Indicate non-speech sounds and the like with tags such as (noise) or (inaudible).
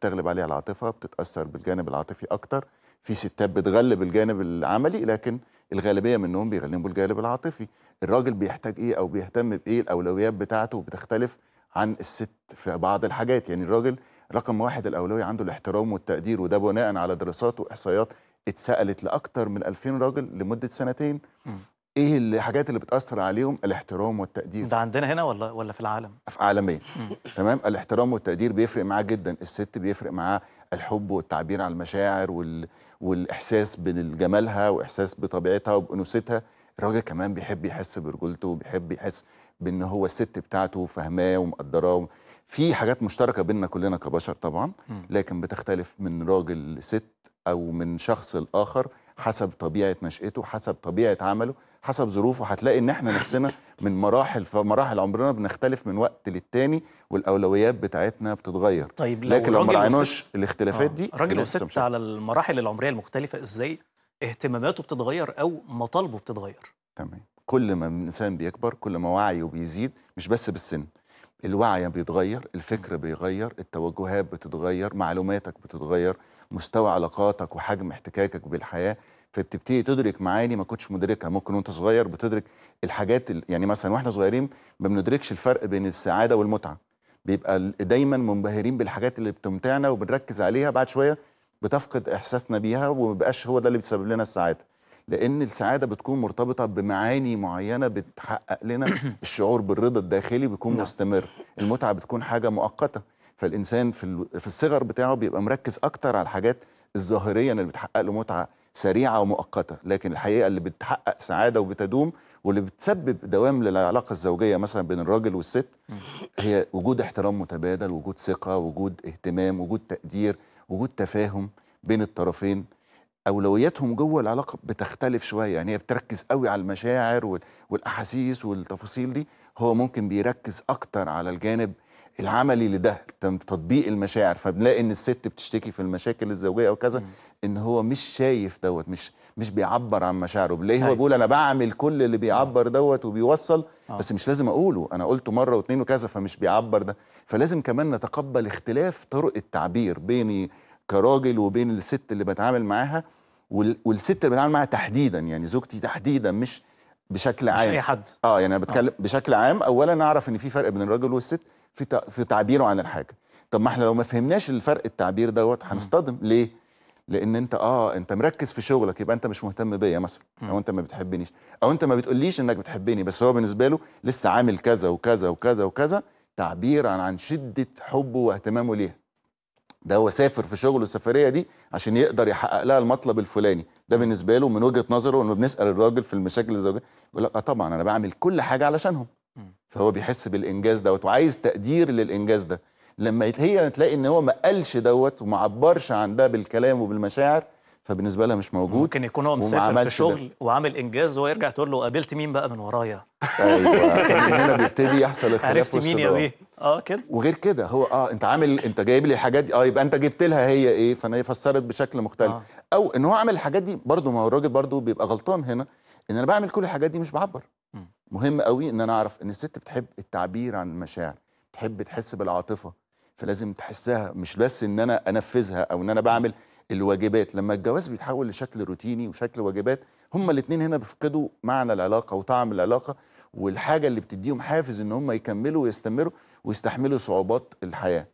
بتغلب عليها العاطفة بتتأثر بالجانب العاطفي أكتر. في ستات بتغلب الجانب العملي لكن الغالبية منهم بيغلبوا الجانب العاطفي. الراجل بيحتاج إيه أو بيهتم بإيه؟ الأولويات بتاعته بتختلف عن الست في بعض الحاجات. يعني الراجل رقم واحد الأولوية عنده الاحترام والتقدير وده بناء على دراسات وإحصائيات اتسألت لاكثر من 2000 راجل لمدة سنتين. إيه الحاجات اللي بتأثر عليهم؟ الاحترام والتقدير. ده عندنا هنا ولا ولا في العالم؟ عالميا مم. تمام؟ الاحترام والتقدير بيفرق معاه جدا. الست بيفرق معاه الحب والتعبير عن المشاعر وال... والإحساس بجمالها وإحساس بطبيعتها وبأنوثتها. الراجل كمان بيحب يحس برجولته وبيحب يحس بإن هو الست بتاعته فاهماه ومقدراه في حاجات مشتركة بيننا كلنا كبشر طبعا. لكن بتختلف من راجل لست أو من شخص لآخر. حسب طبيعة نشأته حسب طبيعة عمله حسب ظروفه هتلاقي إن إحنا نفسنا من مراحل في مراحل عمرنا بنختلف من وقت للتاني والأولويات بتاعتنا بتتغير. طيب لو لكن لو ما وست الاختلافات آه، دي راجل وست على المراحل العمرية المختلفة إزاي اهتماماته بتتغير أو مطالبه بتتغير؟ تمام. كل ما الإنسان بيكبر كل ما وعيه بيزيد مش بس بالسن. الوعي بيتغير الفكر بيغير التوجهات بتتغير معلوماتك بتتغير مستوى علاقاتك وحجم احتكاكك بالحياة فبتبتدي تدرك معاني ما كنتش مدركها. ممكن وأنت صغير بتدرك الحاجات ال- يعني مثلا وإحنا صغيرين ما بندركش الفرق بين السعادة والمتعة. بيبقى دايما منبهرين بالحاجات اللي بتمتعنا وبنركز عليها بعد شوية بتفقد إحساسنا بيها ومبقاش هو ده اللي بيسبب لنا السعادة. لأن السعادة بتكون مرتبطة بمعاني معينة بتحقق لنا (coughs) الشعور بالرضا الداخلي بيكون نعم. مستمر. المتعة بتكون حاجة مؤقتة. فالإنسان في في الصغر بتاعه بيبقى مركز أكتر على الحاجات الظاهرية اللي بتحقق له متعة سريعة ومؤقتة. لكن الحقيقة اللي بتحقق سعادة وبتدوم واللي بتسبب دوام للعلاقة الزوجية مثلا بين الراجل والست هي وجود احترام متبادل وجود ثقة وجود اهتمام وجود تقدير وجود تفاهم بين الطرفين. أولوياتهم جوه العلاقة بتختلف شوية. يعني هي بتركز قوي على المشاعر وال- والأحاسيس والتفاصيل دي. هو ممكن بيركز أكتر على الجانب العملي لده تطبيق المشاعر. فبنلاقي إن الست بتشتكي في المشاكل الزوجية أو كذا. إن هو مش شايف دوت مش مش بيعبر عن مشاعره. بنلاقيه هو أيوة. بيقول أنا بعمل كل اللي بيعبر دوت وبيوصل آه. بس مش لازم أقوله. أنا قلته مرة واثنين وكذا فمش بيعبر ده. فلازم كمان نتقبل اختلاف طرق التعبير بيني كراجل وبين الست اللي بتعامل معاها. والست اللي بتعامل معاها تحديدا يعني زوجتي تحديدا مش بشكل مش عام. أي حد. آه يعني أنا بتكلم بشكل عام اولا اعرف إن في فرق بين الراجل والست في في تعبيره عن الحاجة. طب ما إحنا لو ما فهمناش الفرق التعبير دوت هنصطدم. ليه؟ لأن أنت آه أنت مركز في شغلك يبقى أنت مش مهتم بيا مثلا أو أنت ما بتحبنيش أو أنت ما بتقوليش إنك بتحبني بس هو بالنسبة له لسه عامل كذا وكذا وكذا وكذا تعبير عن عن شدة حبه واهتمامه ليها. ده هو سافر في شغله السفرية دي عشان يقدر يحقق لها المطلب الفلاني. ده بالنسبة له من وجهة نظره لما بنسأل الراجل في المشاكل الزوجية يقول لك آه طبعا أنا بعمل كل حاجة علشانهم. فهو بيحس بالإنجاز دوت وعايز تقدير للإنجاز ده. لما هي تلاقي إن هو ما قالش دوت وما عبرش عن ده بالكلام وبالمشاعر فبالنسبة لها مش موجود ممكن يكون هو مسافر في عملش ده. شغل وعامل إنجاز وهو يرجع تقول له قابلت مين بقى من ورايا أيوه هنا بيبتدي يحصل (laughs) الخلاف عرفت مين يا. بيه آه كده وغير كده هو آه أنت عامل أنت جايب لي الحاجات دي آه يبقى أنت جبت لها هي إيه فأنا فسرت بشكل مختلف آه. أو إن هو عامل الحاجات دي برضه ما هو الراجل برضه بيبقى غلطان هنا إن أنا بعمل كل الحاجات دي مش بعبر مم. مهم قوي إن أنا أعرف إن الست بتحب التعبير عن المشاعر بتحب تحس بالعاطفة فلازم تحسها مش بس إن أنا أنفذها أو إن أنا بعمل الواجبات. لما الجواز بيتحول لشكل روتيني وشكل واجبات هما الاثنين هنا بيفقدوا معنى العلاقة وطعم العلاقة والحاجة اللي بتديهم حافز إن هم يكملوا ويستمروا ويستحملوا صعوبات الحياة.